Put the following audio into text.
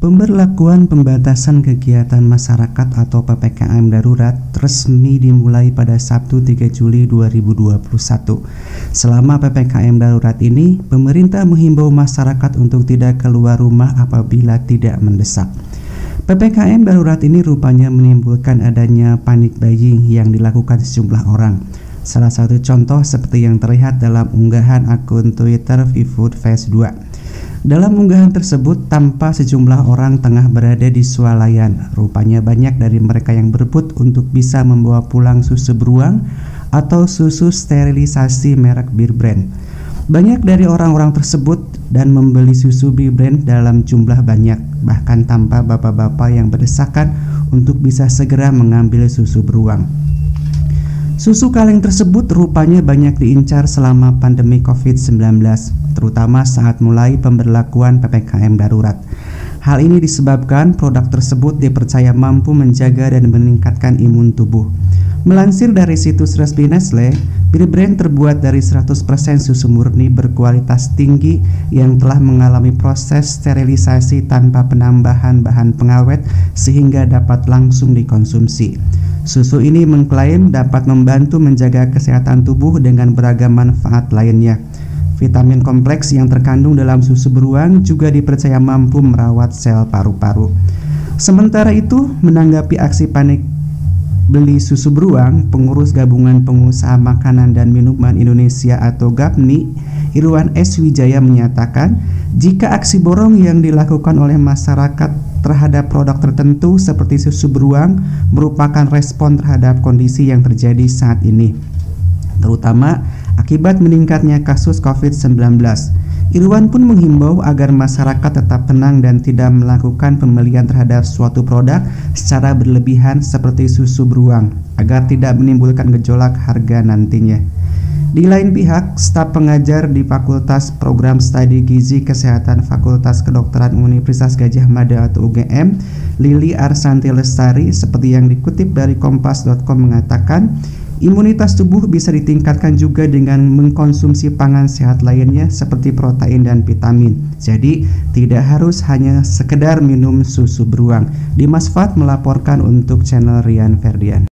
Pemberlakuan pembatasan kegiatan masyarakat atau PPKM darurat resmi dimulai pada Sabtu 3 Juli 2021. Selama PPKM darurat ini, pemerintah menghimbau masyarakat untuk tidak keluar rumah apabila tidak mendesak. PPKM darurat ini rupanya menimbulkan adanya panik buying yang dilakukan sejumlah orang. Salah satu contoh seperti yang terlihat dalam unggahan akun Twitter VFood Fest 2. Dalam unggahan tersebut tampak sejumlah orang tengah berada di swalayan. Rupanya banyak dari mereka yang berebut untuk bisa membawa pulang susu beruang atau susu sterilisasi merek Bir Brand. Banyak dari orang-orang tersebut dan membeli susu Bir Brand dalam jumlah banyak, bahkan tanpa bapak-bapak yang berdesakan untuk bisa segera mengambil susu beruang. Susu kaleng tersebut rupanya banyak diincar selama pandemi COVID-19, terutama saat mulai pemberlakuan PPKM darurat. Hal ini disebabkan produk tersebut dipercaya mampu menjaga dan meningkatkan imun tubuh. Melansir dari situs resmi Nestle, Bir Brand terbuat dari 100% susu murni berkualitas tinggi yang telah mengalami proses sterilisasi tanpa penambahan bahan pengawet sehingga dapat langsung dikonsumsi. Susu ini mengklaim dapat membantu menjaga kesehatan tubuh dengan beragam manfaat lainnya. Vitamin kompleks yang terkandung dalam susu beruang juga dipercaya mampu merawat sel paru-paru. Sementara itu, menanggapi aksi panik beli susu beruang, pengurus Gabungan Pengusaha Makanan dan Minuman Indonesia atau GAPMI, Irwan S. Wijaya menyatakan, jika aksi borong yang dilakukan oleh masyarakat terhadap produk tertentu seperti susu beruang merupakan respon terhadap kondisi yang terjadi saat ini, terutama akibat meningkatnya kasus COVID-19. Irwan pun menghimbau agar masyarakat tetap tenang dan tidak melakukan pembelian terhadap suatu produk secara berlebihan seperti susu beruang agar tidak menimbulkan gejolak harga nantinya. Di lain pihak, staf pengajar di Fakultas Program Studi Gizi Kesehatan Fakultas Kedokteran Universitas Gajah Mada atau UGM, Lili Arsanti Lestari, seperti yang dikutip dari kompas.com mengatakan, imunitas tubuh bisa ditingkatkan juga dengan mengkonsumsi pangan sehat lainnya seperti protein dan vitamin. Jadi, tidak harus hanya sekedar minum susu beruang. Dimas Fat melaporkan untuk channel Rian Ferdian.